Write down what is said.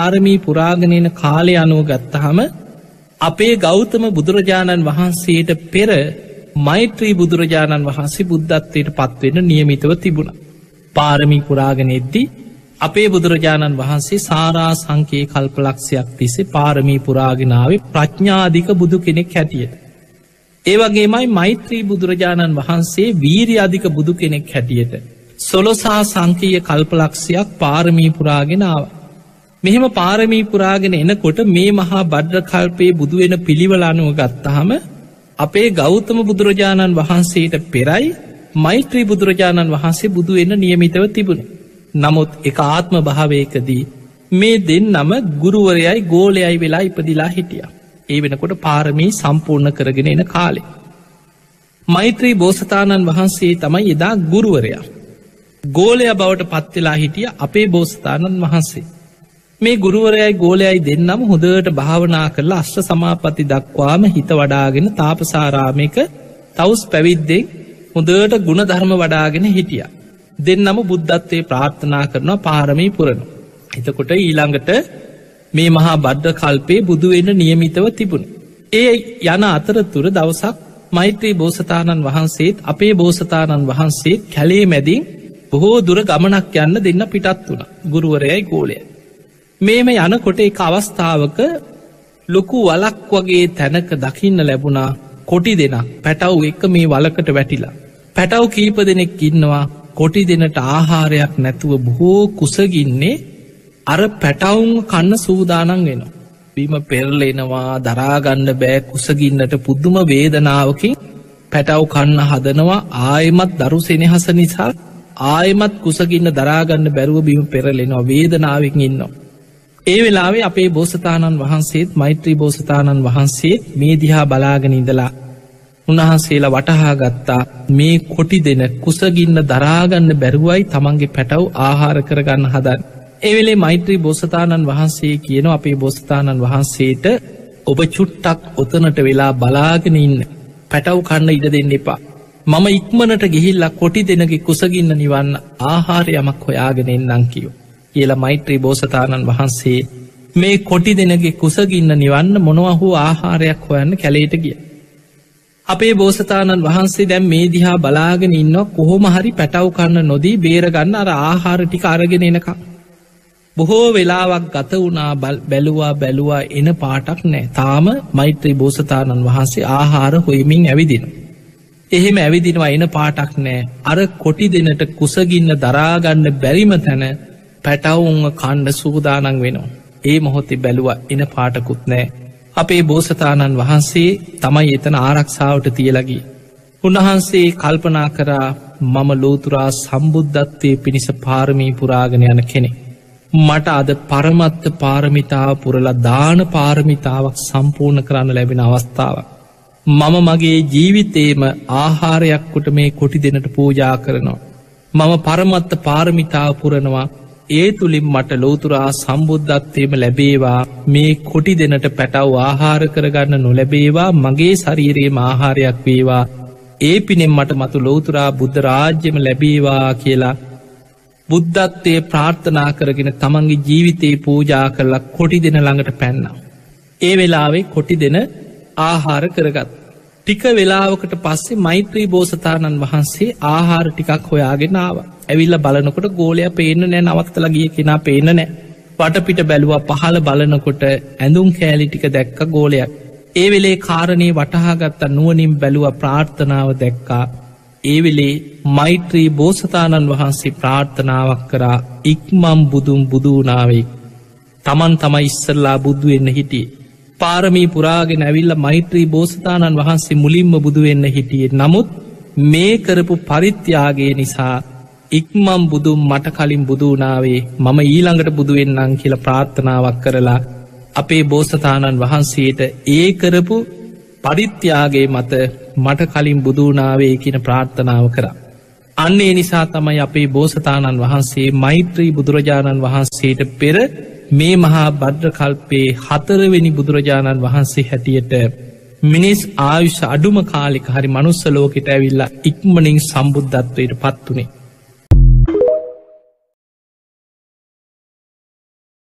ආරමී පුරාගනයන කාලය අනුව ගත්තහම අපේ ගෞතම බුදුරජාණන් වහන්සේට පෙර මෛත්‍රී බුදුරජාණන් වහන්සේ බුද්ධත්වයට පත්වෙන නියමිතව තිබුණ. පාරමී පුරාගෙනෙද්දි අපේ බුදුරජාණන් වහන්සේ සාරා සංකයේ කල්පලක්ෂයක් තිසේ පාරමී පුරාගෙනාවේ ප්‍රඥාධික බුදු කෙනෙක් හැටියට. ඒවගේමයි මෛත්‍රී බුදුරජාණන් වහන්සේ වීරි අධික බුදු කෙනෙක් හැටියට. සොලොසා සංකීය කල්පලක්ෂයක් පාරමී පුරාගෙනාව. මෙහෙම පාරමී පුරාගෙන එනකොට මේ මහා බඩ්්‍ර කල්පයේ බුදුවෙන පිළිවල අනුව ගත්තහම අපේ ගෞතම බුදුරජාණන් වහන්සේට පෙරයි මෛත්‍රී බුදුරජාණන් වහන්සේ බුදු එන්න නියමිතව තිබුණ. නමුත් එක ආත්ම භාවයකදී මේ දෙන් නම ගුරුවරයයි ගෝලයයි වෙලා ඉපදිලා හිටිය. ඒ වෙනකොට පාරමී සම්පූර්ණ කරගෙන එන කාලේ. මෛත්‍රී බෝසතාණන් වහන්සේ තමයි එදා ගුරුවරයා. ගෝලය බවට පත්වෙලා හිටිය අපේ බෝසතාණන් වහන්සේ. මේ ගුරුවරයයි ගෝලයයි දෙන්නම් හොදට භාවනා කරලා අශ්්‍ර සමාපති දක්වාම හිත වඩාගෙන තාපසාරාමයක තවස් පැවිද්දෙක් හොදට ගුණ ධර්ම වඩාගෙන හිටිය. දෙන්නම බුද්ධත්වය ප්‍රාර්ථනා කරනවා පාරමී පුරණ. එතකොට ඊළඟට මේ මහා බද්ධ කල්පේ බුදුවෙන්න නියමිතව තිබුණ. ඒ යන අතරතුර දවසක් මෛත්‍රී බෝසතාණන් වහන්සේත් අපේ බෝසතාණන් වහන්සේත් කැලේ මැදින් බොහෝ දුර ගමනක් යන්න දෙන්න පිටත් වුණ ගුරුවරයයි ගෝලය. මේම යනකොට එක අවස්ථාවක ලොකු වලක් වගේ තැනක දකින්න ලැබුණා කොටි දෙෙන පැටව් එක මේ වලකට වැටිලා. පැටව් කීප දෙනෙක් ඉන්නවා කොටි දෙනට ආහාරයක් නැතුව බොහෝ කුසගින්නේ අර පැටවුන් කන්න සූදානන් වෙන. බීම පෙරලෙනවා දරාගන්න බෑ කුසගින්නට පුද්දුම වේදනාවකින් පැටව් කන්න හදනවා ආයමත් දරු සෙනෙහස නිසා ආයමත් කුසගින්න දරාගන්න බැරුව බීම පෙරලෙනවා වේදනාවෙන් ඉන්නවා. ඒ වෙලාවේ අපේ බෝසතාණන් වහන්සේත් මෛත්‍රී බෝසතාණන් වහන්සේත් මේ දිහා බලාගෙන ඉඳලා උන්වහන්සේලා වටහා ගත්තා මේ කොටි දෙන කුසගින්න දරාගන්න බැරුවයි තමන්ගේ පැටව් ආහාර කරගන්න හදන්. එවෙලේ මෛත්‍රී බෝසතාණන් වහන්සේ කියන අපේ බෝසතාණන් වහන්සේට ඔබ චුට්ටක් ඔතනට වෙලා බලාගෙන ඉන්න පැටව් කන්න ඉඩ දෙන්න එපා. මම ඉක්මනට ගිහිල්ලා කොටි දෙනගේ කුසගින්න නිවන්න ආහාරය යමක් හොයාගෙන එන්නම් කියෝ. කියල මෛත්‍රී බෝසතාණන් වහන්සේ මේ කොටි දෙනගේ කුසගින්න නිවන්න මොනවහු ආහාරයක් හොයන්න කැලේට ගිය. අපේ බෝසතාණන් වහන්සේ දැම් මේ දිහා බලාගෙන ඉන්න කොහොම හරි පැටව් කන්න නොදී බේරගන්න අර ආහාරටික අරගෙන එනකා. බොහෝ වෙලාවක් ගත වුණා බැලුවා බැලුවා එන පාටක් නෑ තාම මෛත්‍රී බෝසතාණන් වහන්සේ ආහාර හොයමින් ඇවිදින. එහෙම ඇවිදිනවා එන පාටක් නෑ අර කොටි දෙනට කුසගින්න දරාගන්න බැරිම තැන පැටවුන්ව කණ්ඩ සූදානන් වෙනවා. ඒ මොහොතෙ බැලුව එන පාටකුත් නෑ. අපේ බෝසතාණන් වහන්සේ තමයි එතන ආරක්ෂාවට තියලගී. උන්වහන්සේ කල්පනා කරා මම ලෝතුරා සම්බුද්ධත්වය පිණිස පාරමී පුරාගෙන යන කෙනෙ. මට අද පරමත්ත පාරමිතාව පුරලා දාන පාරමිතාවක් සම්පූර්ණ කරන්න ලැබෙන අවස්ථාවක්. මම මගේ ජීවිතේම ආහාරයක්කොට මේ කොටි දෙනට පූජා කරනවා. මම පරමත්ත පාරමිතාව පුරනවා ඒ තුළින් මට ලෝතුරා සම්බුද්ධත්වයම ලැබේවා මේ කොටි දෙනට පැටව් ආහාර කරගන්න නොලැබේවා මගේ ශරීරයේ ආහාරයක් වේවා ඒ පිනෙම් මට මතු ලෝතුරා බුද්ධ රාජ්‍යම ලැබේවා කියලා බුද්ධත්වය ප්‍රාර්ථනා කරගෙන තමන්ගේ ජීවිතයේ පූජා කරලා කොටි දෙන ළඟට පැන්නම්. ඒ වෙලාවේ කොටි දෙන ආහාර කරගත්. ටික වෙලාවකට පස්සේ මෛත්‍රී බෝසතාණන් වහන්සේ ආහාර ටිකක් හොයාගෙනාව ඇවිල්ල බලනකොට ගෝලය පේන නෑ නවත්තල ගිය කෙනා පේන නෑ වටපිට බැලුව පහල බලනකොට ඇඳුම් කෑලි ටික දැක්ක ගෝලයක් ඒ වෙලේ කාරණයේ වටහාගත්ත නුවනින් බැලුව ප්‍රාර්ථනාව දැක්කා. ඒ වෙලේ මෛත්‍රී බෝසතාණන් වහන්සේ ප්‍රාර්ථනාවක් කරා ඉක්මම් බුදුම් බුදුනාවෙක් තමන් තමයි ඉස්සරලා බුදුවෙන්න හිටියේ. පාරමී පුරාගෙන ඇවිල්ල මෛත්‍රී බෝසතාණන් වහන්සේ මුලින්ම බුදුවෙන්න හිටියේ. නමුත් මේ කරපු පරිත්‍යාගේ නිසා ඉක්මම් බුදුම් මට කලින් බුදුනාවේ මම ඊළඟට බුදුවෙන්නම් කියල ප්‍රාර්ථනාවක් කරලා අපේ බෝසතාණන් වහන්සේට ඒ කරපු පරිත්‍යාගේ මත මට කලින් බුදුනාවේ කියන ප්‍රාර්ථනාව කරා. අන්නේ නිසා තමයි අපේ බෝසතාණන් වහන්සේ මෛත්‍රී බුදුරජාණන් වහන්සේට පෙර මේ මහා බද්්‍රකල්පේ හතරවෙනි බුදුරජාණන් වහන්සේ හැටියට මිනිස් ආයුෂ අඩුම කාලික හරි මනුස්ස ලෝකෙට ඇවිල්ලා ඉක්මනින් සම්බුද්ධත්වයට පත්වනේ